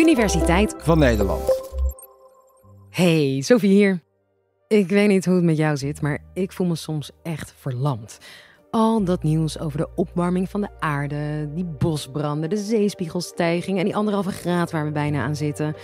Universiteit van Nederland. Hey, Sophie hier. Ik weet niet hoe het met jou zit, maar ik voel me soms echt verlamd. Al dat nieuws over de opwarming van de aarde, die bosbranden, de zeespiegelstijging en die anderhalve graad waar we bijna aan zitten.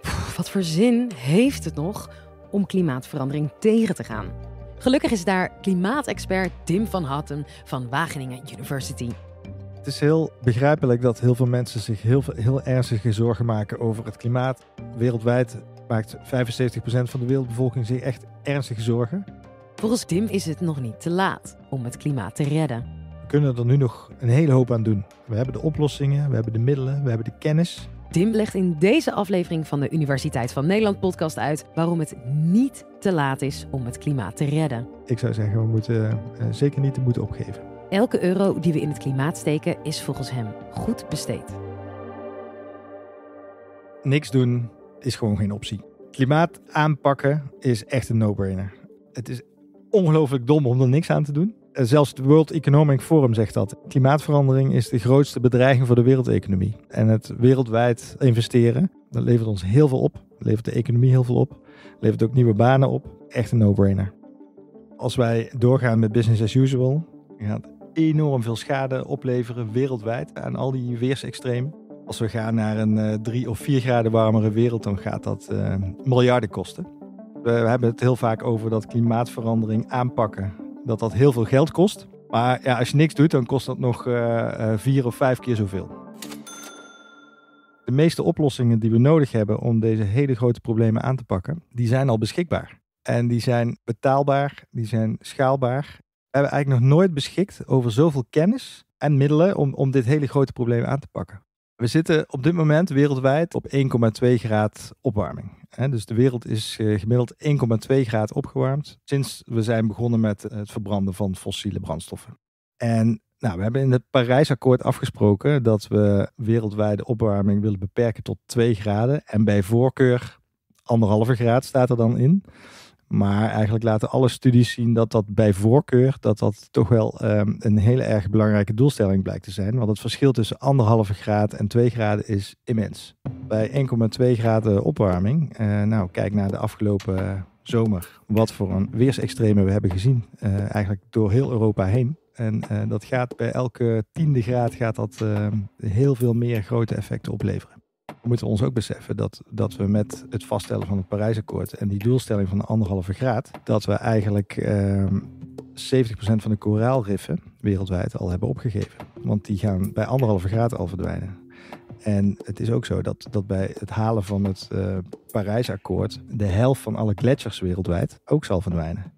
Pff, wat voor zin heeft het nog om klimaatverandering tegen te gaan? Gelukkig is daar klimaatexpert Tim van Hatten van Wageningen University. Het is heel begrijpelijk dat heel veel mensen zich heel, heel ernstige zorgen maken over het klimaat. Wereldwijd maakt 75% van de wereldbevolking zich echt ernstige zorgen. Volgens Tim is het nog niet te laat om het klimaat te redden. We kunnen er nu nog een hele hoop aan doen. We hebben de oplossingen, we hebben de middelen, we hebben de kennis. Tim legt in deze aflevering van de Universiteit van Nederland podcast uit waarom het niet te laat is om het klimaat te redden. Ik zou zeggen, we moeten uh, zeker niet de moed opgeven. Elke euro die we in het klimaat steken is volgens hem goed besteed. Niks doen is gewoon geen optie. Klimaat aanpakken is echt een no-brainer. Het is ongelooflijk dom om er niks aan te doen. Zelfs het World Economic Forum zegt dat. Klimaatverandering is de grootste bedreiging voor de wereldeconomie. En het wereldwijd investeren, dat levert ons heel veel op. Levert de economie heel veel op. Levert ook nieuwe banen op. Echt een no-brainer. Als wij doorgaan met business as usual, gaat enorm veel schade opleveren wereldwijd aan al die weersextremen. Als we gaan naar een uh, drie of vier graden warmere wereld, dan gaat dat uh, miljarden kosten. We, hebben het heel vaak over dat klimaatverandering aanpakken, dat dat heel veel geld kost. Maar ja, als je niks doet, dan kost dat nog uh, vier of vijf keer zoveel. De meeste oplossingen die we nodig hebben om deze hele grote problemen aan te pakken, die zijn al beschikbaar. En die zijn betaalbaar, die zijn schaalbaar. We hebben eigenlijk nog nooit beschikt over zoveel kennis en middelen om, om dit hele grote probleem aan te pakken. We zitten op dit moment wereldwijd op 1,2 graad opwarming. Dus de wereld is eh, gemiddeld 1,2 graad opgewarmd sinds we zijn begonnen met het verbranden van fossiele brandstoffen. En nou, we hebben in het Parijsakkoord afgesproken dat we wereldwijde opwarming willen beperken tot 2 graden. En bij voorkeur anderhalve graad staat er dan in. Maar eigenlijk laten alle studies zien dat dat bij voorkeur dat dat toch wel um, een hele erg belangrijke doelstelling blijkt te zijn. Want het verschil tussen anderhalve graad en 2 graden is immens. Bij 1,2 graden opwarming, uh, nou kijk naar de afgelopen zomer, wat voor een weersextreme we hebben gezien. Uh, eigenlijk door heel Europa heen. En dat gaat bij elke tiende graad gaat dat heel veel meer grote effecten opleveren we moeten ons ook beseffen dat, dat we met het vaststellen van het Parijsakkoord en die doelstelling van de anderhalve graad, dat we eigenlijk uh, 70% van de koraalriffen wereldwijd al hebben opgegeven. Want die gaan bij anderhalve graad al verdwijnen. En het is ook zo dat, dat bij het halen van het uh, Parijsakkoord de helft van alle gletsjers wereldwijd ook zal verdwijnen.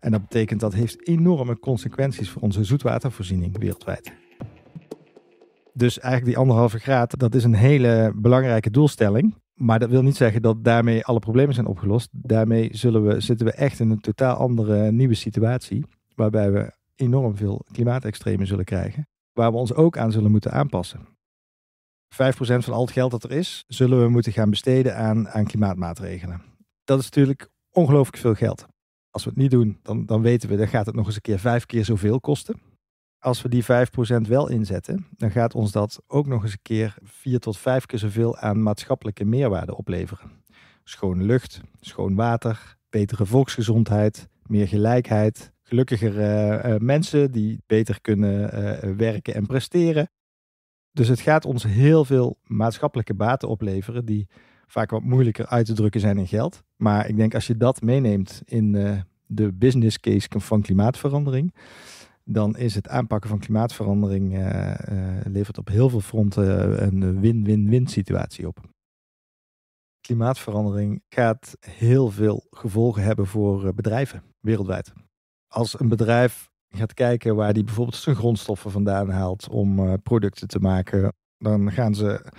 En dat betekent dat heeft enorme consequenties voor onze zoetwatervoorziening wereldwijd. Dus eigenlijk die anderhalve graad, dat is een hele belangrijke doelstelling. Maar dat wil niet zeggen dat daarmee alle problemen zijn opgelost. Daarmee zullen we, zitten we echt in een totaal andere nieuwe situatie. Waarbij we enorm veel klimaatextremen zullen krijgen. Waar we ons ook aan zullen moeten aanpassen. 5% van al het geld dat er is, zullen we moeten gaan besteden aan, aan klimaatmaatregelen. Dat is natuurlijk ongelooflijk veel geld. Als we het niet doen, dan, dan weten we, dan gaat het nog eens een keer vijf keer zoveel kosten als we die 5% wel inzetten, dan gaat ons dat ook nog eens een keer vier tot vijf keer zoveel aan maatschappelijke meerwaarde opleveren. Schone lucht, schoon water, betere volksgezondheid, meer gelijkheid, gelukkigere uh, mensen die beter kunnen uh, werken en presteren. Dus het gaat ons heel veel maatschappelijke baten opleveren die vaak wat moeilijker uit te drukken zijn in geld. Maar ik denk als je dat meeneemt in de business case van klimaatverandering, dan is het aanpakken van klimaatverandering uh, uh, levert op heel veel fronten een win-win-win situatie op. Klimaatverandering gaat heel veel gevolgen hebben voor bedrijven wereldwijd. Als een bedrijf gaat kijken waar die bijvoorbeeld zijn grondstoffen vandaan haalt om producten te maken, dan gaan ze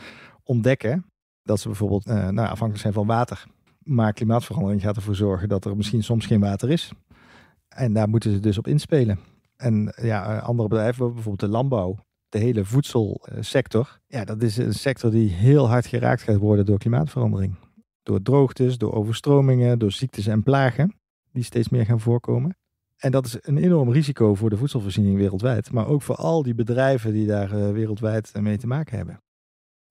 ontdekken dat ze bijvoorbeeld nou, afhankelijk zijn van water. Maar klimaatverandering gaat ervoor zorgen dat er misschien soms geen water is. En daar moeten ze dus op inspelen. En ja, andere bedrijven, bijvoorbeeld de landbouw, de hele voedselsector. Ja, dat is een sector die heel hard geraakt gaat worden door klimaatverandering. Door droogtes, door overstromingen, door ziektes en plagen die steeds meer gaan voorkomen. En dat is een enorm risico voor de voedselvoorziening wereldwijd, maar ook voor al die bedrijven die daar wereldwijd mee te maken hebben.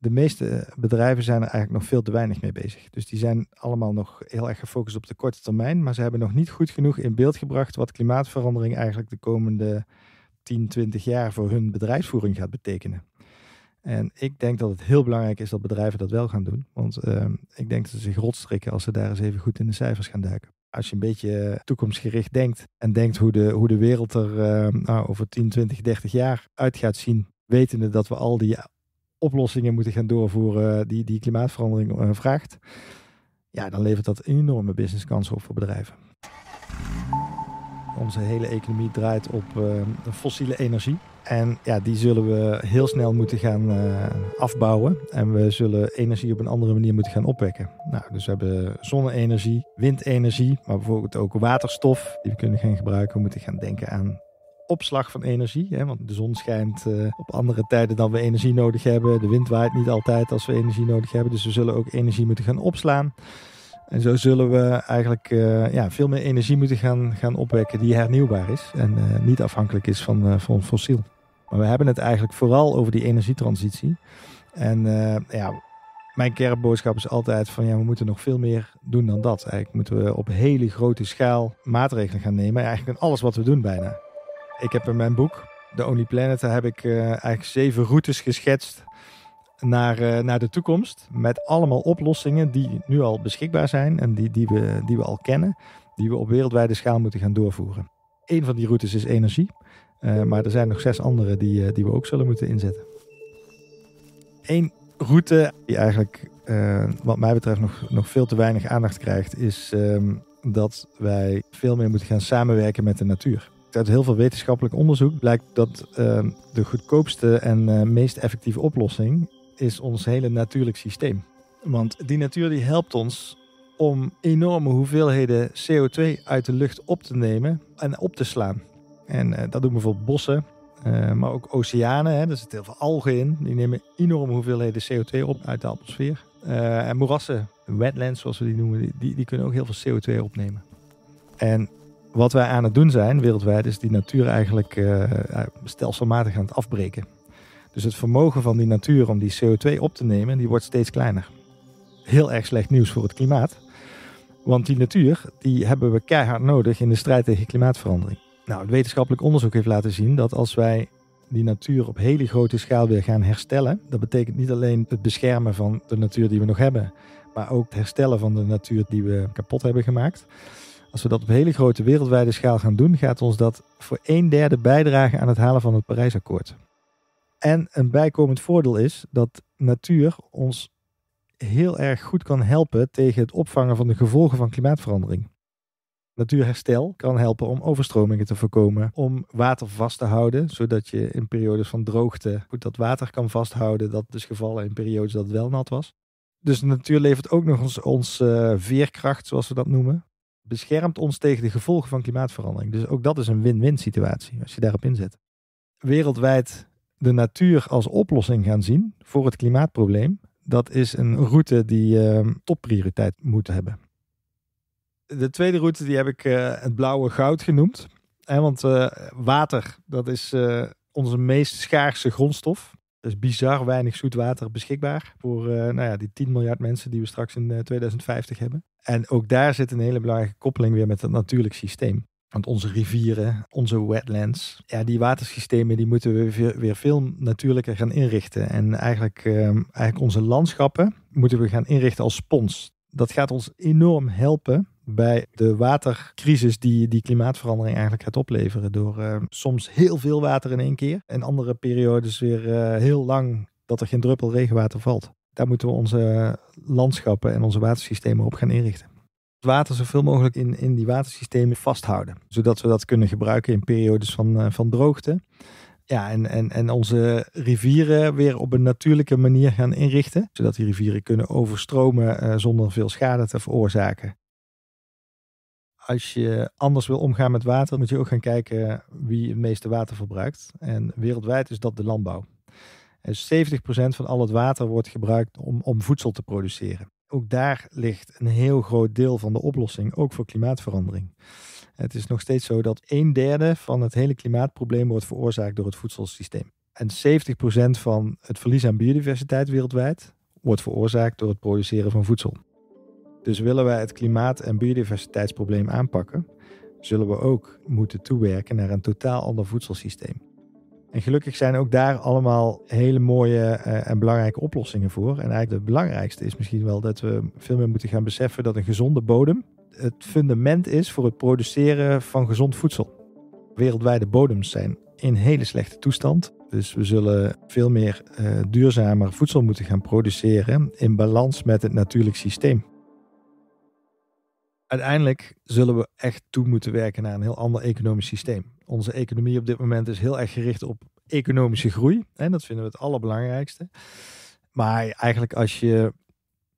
De meeste bedrijven zijn er eigenlijk nog veel te weinig mee bezig. Dus die zijn allemaal nog heel erg gefocust op de korte termijn. Maar ze hebben nog niet goed genoeg in beeld gebracht wat klimaatverandering eigenlijk de komende 10, 20 jaar voor hun bedrijfsvoering gaat betekenen. En ik denk dat het heel belangrijk is dat bedrijven dat wel gaan doen. Want ehm, ik denk dat ze zich rotstrikken als ze daar eens even goed in de cijfers gaan duiken. Als je een beetje toekomstgericht denkt en denkt hoe de, hoe de wereld er ehm, nou, over 10, 20, 30 jaar uit gaat zien. Wetende dat we al die oplossingen moeten gaan doorvoeren die, die klimaatverandering uh, vraagt. Ja, dan levert dat enorme businesskansen op voor bedrijven. Onze hele economie draait op uh, fossiele energie. En ja, die zullen we heel snel moeten gaan uh, afbouwen. En we zullen energie op een andere manier moeten gaan opwekken. Nou, dus we hebben zonne-energie, windenergie, maar bijvoorbeeld ook waterstof die we kunnen gaan gebruiken. We moeten gaan denken aan opslag van energie. Hè, want de zon schijnt uh, op andere tijden dan we energie nodig hebben. De wind waait niet altijd als we energie nodig hebben. Dus we zullen ook energie moeten gaan opslaan. En zo zullen we eigenlijk uh, ja, veel meer energie moeten gaan, gaan opwekken die hernieuwbaar is. En uh, niet afhankelijk is van, van fossiel. Maar we hebben het eigenlijk vooral over die energietransitie. En ja, mijn kernboodschap is altijd van ja, we moeten nog veel meer doen dan dat. Eigenlijk moeten we op hele grote schaal maatregelen gaan nemen. Eigenlijk in alles wat we doen bijna. Ik heb in mijn boek, The Only Planet, daar heb ik uh, eigenlijk zeven routes geschetst naar, uh, naar de toekomst. Met allemaal oplossingen die nu al beschikbaar zijn en die, die, we, die we al kennen. Die we op wereldwijde schaal moeten gaan doorvoeren. Eén van die routes is energie. Uh, maar er zijn nog zes andere die, die we ook zullen moeten inzetten. Eén route die eigenlijk, wat mij betreft, nog, nog veel te weinig aandacht krijgt, is um, dat wij veel meer moeten gaan samenwerken met de natuur. Uit heel veel wetenschappelijk onderzoek blijkt dat uh, de goedkoopste en uh, meest effectieve oplossing is ons hele natuurlijk systeem. Want die natuur die helpt ons om enorme hoeveelheden CO2 uit de lucht op te nemen en op te slaan. En uh, dat doen bijvoorbeeld bossen, maar ook oceanen. Hè, er zitten heel veel algen in. Die nemen enorme hoeveelheden CO2 op uit de atmosfeer. en moerassen, wetlands zoals we die noemen, die, die kunnen ook heel veel CO2 opnemen. En wat wij aan het doen zijn wereldwijd, is die natuur eigenlijk uh, stelselmatig aan het afbreken. Dus het vermogen van die natuur om die CO2 op te nemen, die wordt steeds kleiner. Heel erg slecht nieuws voor het klimaat. Want die natuur, die hebben we keihard nodig in de strijd tegen klimaatverandering. Nou, het wetenschappelijk onderzoek heeft laten zien dat als wij die natuur op hele grote schaal weer gaan herstellen, dat betekent niet alleen het beschermen van de natuur die we nog hebben, maar ook het herstellen van de natuur die we kapot hebben gemaakt. Als we dat op hele grote wereldwijde schaal gaan doen, gaat ons dat voor een derde bijdragen aan het halen van het Parijsakkoord. En een bijkomend voordeel is dat natuur ons heel erg goed kan helpen tegen het opvangen van de gevolgen van klimaatverandering. Natuurherstel kan helpen om overstromingen te voorkomen, om water vast te houden, zodat je in periodes van droogte goed dat water kan vasthouden, dat dus gevallen in periodes dat wel nat was. Dus de natuur levert ook nog ons, ons uh, veerkracht, zoals we dat noemen beschermt ons tegen de gevolgen van klimaatverandering. Dus ook dat is een win-win situatie als je daarop inzet. Wereldwijd de natuur als oplossing gaan zien voor het klimaatprobleem, dat is een route die uh, topprioriteit moet hebben. De tweede route die heb ik uh, het blauwe goud genoemd. Want uh, water, dat is eh, onze meest schaarse grondstof. Is bizar weinig zoet water beschikbaar voor nou ja, die 10 miljard mensen die we straks in 2050 hebben. En ook daar zit een hele belangrijke koppeling weer met het natuurlijk systeem. Want onze rivieren, onze wetlands, ja, die watersystemen die moeten we weer, veel natuurlijker gaan inrichten. En eigenlijk, eh, eigenlijk onze landschappen moeten we gaan inrichten als spons. Dat gaat ons enorm helpen bij de watercrisis die, die klimaatverandering eigenlijk gaat opleveren. Door uh, soms heel veel water in één keer en andere periodes weer uh, heel lang dat er geen druppel regenwater valt. Daar moeten we onze landschappen en onze watersystemen op gaan inrichten. Het water zoveel mogelijk in, in die watersystemen vasthouden. Zodat we dat kunnen gebruiken in periodes van, uh, van droogte. Ja, en, en, en onze rivieren weer op een natuurlijke manier gaan inrichten. Zodat die rivieren kunnen overstromen uh, zonder veel schade te veroorzaken. Als je anders wil omgaan met water, moet je ook gaan kijken wie het meeste water verbruikt. En wereldwijd is dat de landbouw. En 70% van al het water wordt gebruikt om, om voedsel te produceren. Ook daar ligt een heel groot deel van de oplossing, ook voor klimaatverandering. Het is nog steeds zo dat een derde van het hele klimaatprobleem wordt veroorzaakt door het voedselsysteem. En 70% van het verlies aan biodiversiteit wereldwijd wordt veroorzaakt door het produceren van voedsel. Dus willen wij het klimaat- en biodiversiteitsprobleem aanpakken, zullen we ook moeten toewerken naar een totaal ander voedselsysteem. En gelukkig zijn ook daar allemaal hele mooie uh, en belangrijke oplossingen voor. En eigenlijk het belangrijkste is misschien wel dat we veel meer moeten gaan beseffen dat een gezonde bodem het fundament is voor het produceren van gezond voedsel. Wereldwijde bodems zijn in hele slechte toestand. Dus we zullen veel meer uh, duurzamer voedsel moeten gaan produceren in balans met het natuurlijk systeem. Uiteindelijk zullen we echt toe moeten werken naar een heel ander economisch systeem. Onze economie op dit moment is heel erg gericht op economische groei. En dat vinden we het allerbelangrijkste. Maar eigenlijk als je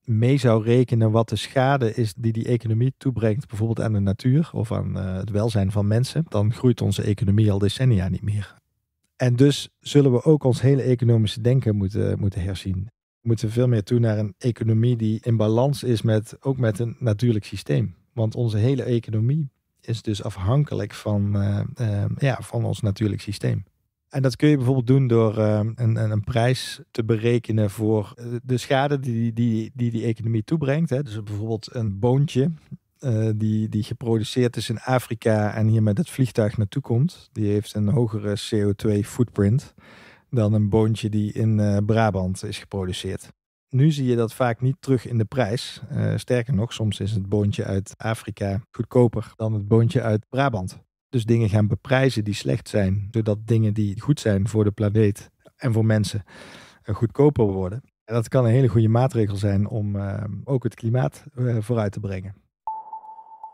mee zou rekenen wat de schade is die die economie toebrengt, bijvoorbeeld aan de natuur of aan uh, het welzijn van mensen, dan groeit onze economie al decennia niet meer. En dus zullen we ook ons hele economische denken moeten, moeten herzien. We moeten veel meer toe naar een economie die in balans is met, ook met een natuurlijk systeem. Want onze hele economie is dus afhankelijk van, uh, uh, ja, van ons natuurlijk systeem. En dat kun je bijvoorbeeld doen door een, een, een, prijs te berekenen voor de schade die die, die, die economie toebrengt. Hè. Dus bijvoorbeeld een boontje uh, die, die geproduceerd is in Afrika en hier met het vliegtuig naartoe komt. Die heeft een hogere CO2 footprint dan een boontje die in uh, Brabant is geproduceerd. Nu zie je dat vaak niet terug in de prijs. Sterker nog, soms is het boontje uit Afrika goedkoper dan het boontje uit Brabant. Dus dingen gaan beprijzen die slecht zijn, zodat dingen die goed zijn voor de planeet en voor mensen goedkoper worden. En dat kan een hele goede maatregel zijn om ook het klimaat vooruit te brengen.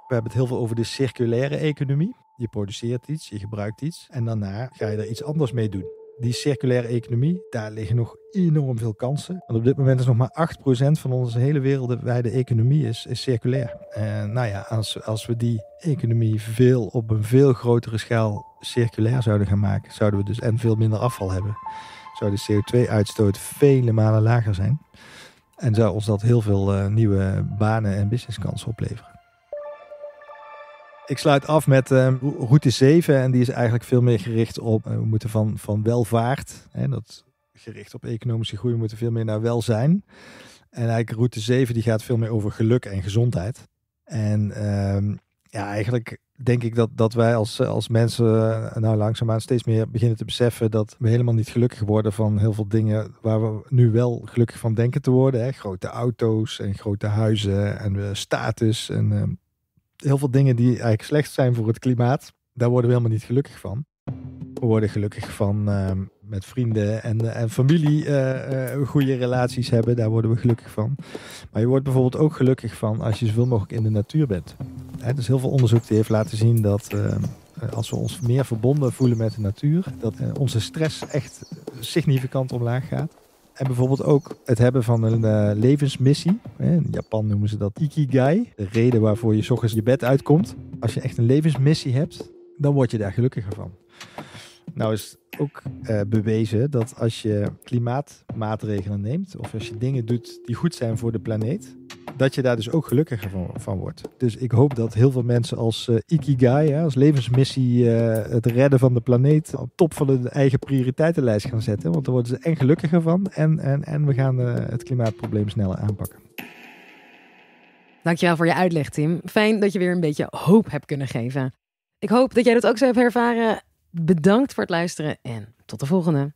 We hebben het heel veel over de circulaire economie. Je produceert iets, je gebruikt iets en daarna ga je er iets anders mee doen. Die circulaire economie, daar liggen nog enorm veel kansen. Want op dit moment is nog maar 8% van onze hele wereldwijde economie is, is circulair. En nou ja, als, als we die economie veel op een veel grotere schaal circulair zouden gaan maken, zouden we dus en veel minder afval hebben. Zou de CO2-uitstoot vele malen lager zijn. En zou ons dat heel veel uh, nieuwe banen en businesskansen opleveren. Ik sluit af met uh, route 7 en die is eigenlijk veel meer gericht op, uh, we moeten van, van welvaart, hè, dat gericht op economische groei, we moeten veel meer naar welzijn. En eigenlijk route 7 die gaat veel meer over geluk en gezondheid. En uh, ja, eigenlijk denk ik dat, dat wij als, als mensen nou langzaamaan steeds meer beginnen te beseffen dat we helemaal niet gelukkig worden van heel veel dingen waar we nu wel gelukkig van denken te worden. Hè. Grote auto's en grote huizen en status en ehm, heel veel dingen die eigenlijk slecht zijn voor het klimaat, daar worden we helemaal niet gelukkig van. We worden gelukkig van uh, met vrienden en, en familie uh, goede relaties hebben. Daar worden we gelukkig van. Maar je wordt bijvoorbeeld ook gelukkig van als je zoveel mogelijk in de natuur bent. Hè, dus heel veel onderzoek die heeft laten zien dat ehm, als we ons meer verbonden voelen met de natuur, dat onze stress echt significant omlaag gaat. En bijvoorbeeld ook het hebben van een uh, levensmissie. In Japan noemen ze dat ikigai. De reden waarvoor je s ochtends je bed uitkomt. Als je echt een levensmissie hebt, dan word je daar gelukkiger van. Nou is ook uh, bewezen dat als je klimaatmaatregelen neemt, of als je dingen doet die goed zijn voor de planeet, dat je daar dus ook gelukkiger van, wordt. Dus ik hoop dat heel veel mensen als uh, Ikigai, als levensmissie, uh, het redden van de planeet, op top van de eigen prioriteitenlijst gaan zetten. Want daar worden ze en gelukkiger van en, en, en we gaan het klimaatprobleem sneller aanpakken. Dankjewel voor je uitleg, Tim. Fijn dat je weer een beetje hoop hebt kunnen geven. Ik hoop dat jij dat ook zo hebt ervaren. Bedankt voor het luisteren en tot de volgende.